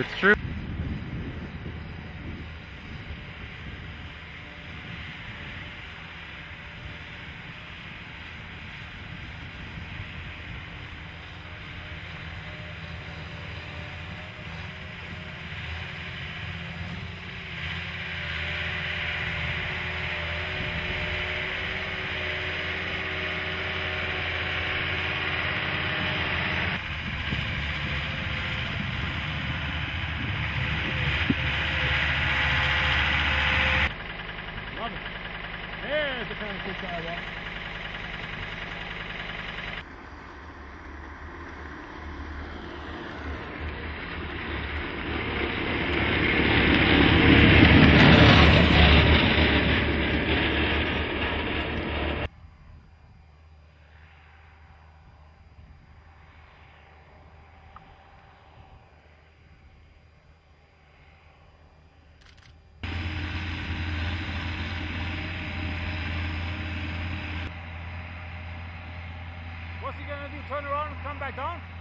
It's true. the penalty area. Gonna do? Turn around and come back down?